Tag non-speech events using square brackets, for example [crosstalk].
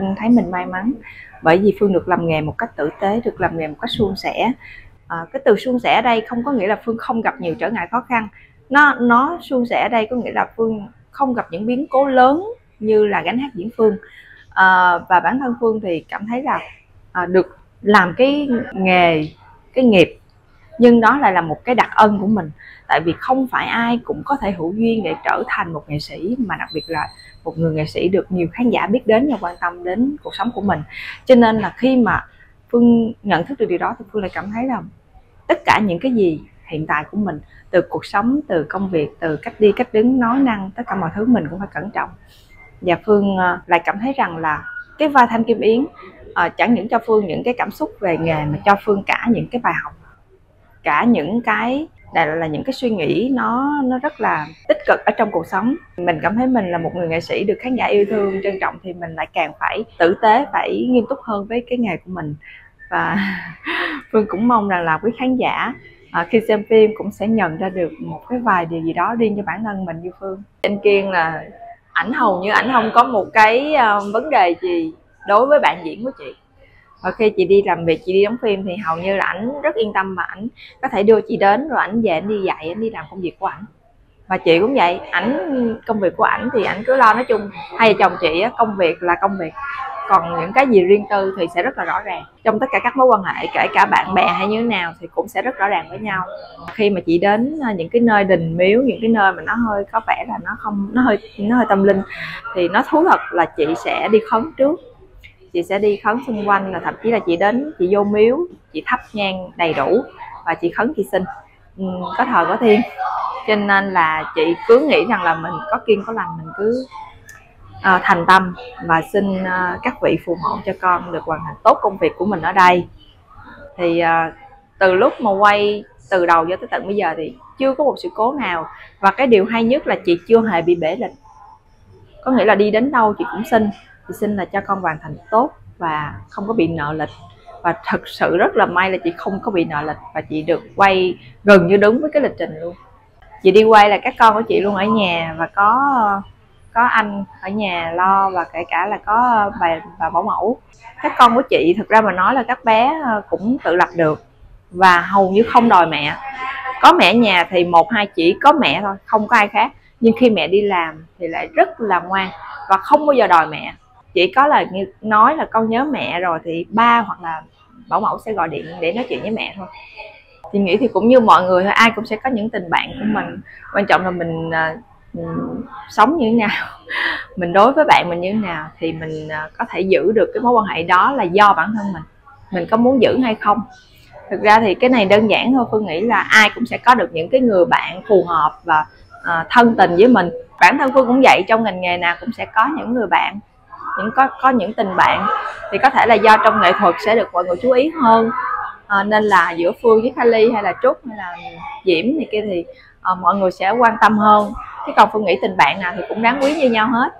phương thấy mình may mắn. Bởi vì phương được làm nghề một cách tử tế được làm nghề một cách suôn sẻ. À, cái từ suôn sẻ ở đây không có nghĩa là phương không gặp nhiều trở ngại khó khăn. Nó nó suôn sẻ ở đây có nghĩa là phương không gặp những biến cố lớn như là gánh hát diễn phương. À, và bản thân phương thì cảm thấy là à, được làm cái nghề cái nghiệp nhưng đó lại là một cái đặc ân của mình. Tại vì không phải ai cũng có thể hữu duyên để trở thành một nghệ sĩ mà đặc biệt là một người nghệ sĩ được nhiều khán giả biết đến và quan tâm đến cuộc sống của mình. Cho nên là khi mà phương nhận thức được điều đó thì phương lại cảm thấy là tất cả những cái gì hiện tại của mình từ cuộc sống từ công việc từ cách đi cách đứng nói năng tất cả mọi thứ mình cũng phải cẩn trọng. Và phương ờ, lại cảm thấy rằng là cái vai thanh kim yến uh, chẳng những cho phương những cái cảm xúc về nghề mà cho phương cả những cái bài học cả những cái là, là những cái suy nghĩ nó nó rất là tích cực ở trong cuộc sống. Mình cảm thấy mình là một người nghệ sĩ được khán giả yêu thương trân trọng thì mình lại càng phải tử tế phải nghiêm túc hơn với cái nghề của mình. Và [laughs] phương cũng mong rằng là quý khán giả à, khi xem phim cũng sẽ nhận ra được một cái vài điều gì đó riêng cho bản thân mình như phương. Anh kiên là ảnh hầu như ảnh không có một cái uh, vấn đề gì đối với bạn diễn của chị và khi chị đi làm việc, chị đi đóng phim thì hầu như là ảnh rất yên tâm mà ảnh có thể đưa chị đến rồi ảnh về, ảnh đi dạy, ảnh đi làm công việc của ảnh. Và chị cũng vậy, ảnh, công việc của ảnh thì ảnh cứ lo, nói chung hai vợ chồng chị công việc là công việc. Còn những cái gì riêng tư thì sẽ rất là rõ ràng. Trong tất cả các mối quan hệ, kể cả bạn bè hay như thế nào thì cũng sẽ rất rõ ràng với nhau. Khi mà chị đến à, những cái nơi đình miếu, những cái nơi mà nó hơi, có vẻ là nó không, nó hơi nó hơi tâm linh thì nó thú thật là chị sẽ đi khấn trước chị sẽ đi khấn xung quanh là thậm chí là chị đến chị vô miếu chị thắp nhang đầy đủ và chị khấn chị xin. Ừ, có thờ có thiên cho nên là chị cứ nghĩ rằng là mình có kiên có lành mình cứ uh, thành tâm và xin uh, các vị phù hộ cho con được hoàn thành tốt công việc của mình ở đây. Thì uh, từ lúc mà quay từ đầu cho tới tận bây giờ thì chưa có một sự cố nào. Và cái điều hay nhất là chị chưa hề bị bể lịch. Có nghĩa là đi đến đâu chị cũng xin chị xin là cho con hoàn thành tốt và không có bị nợ lịch. Và thật sự rất là may là chị không có bị nợ lịch và chị được quay gần như đúng với cái lịch trình luôn. Chị đi quay là các con của chị luôn ở nhà và có có anh ở nhà lo và kể cả là có bà và bảo mẫu. Các con của chị thực ra mà nói là các bé ờ, cũng tự lập được và hầu như không đòi mẹ. Có mẹ nhà thì một, hai chỉ có mẹ thôi, không có ai khác. Nhưng khi mẹ đi làm thì lại rất là ngoan và không bao giờ đòi mẹ chỉ có là như nói là con nhớ mẹ rồi thì ba hoặc là bảo mẫu sẽ gọi điện để nói chuyện với mẹ thôi. Thì nghĩ thì cũng như mọi người thôi ai cũng sẽ có những tình bạn của mình. Quan trọng là mình mình sống như thế nào [laughs] mình đối với bạn mình như thế nào thì mình à, có thể giữ được cái mối quan hệ đó là do bản thân mình. Mình có muốn giữ hay không? Thực ra thì cái này đơn giản thôi phương nghĩ là ai cũng sẽ có được những cái người bạn phù hợp và uh, thân tình với mình. Bản thân phương cũng vậy trong ngành nghề nào cũng sẽ có những người bạn những có có những tình bạn thì có thể là do trong nghệ thuật sẽ được mọi người chú ý hơn. À, nên là giữa phương với Kali hay là trúc hay là diễm thì kia thì à, mọi người sẽ quan tâm hơn. Chứ còn phương nghĩ tình bạn nào thì cũng đáng quý như nhau hết.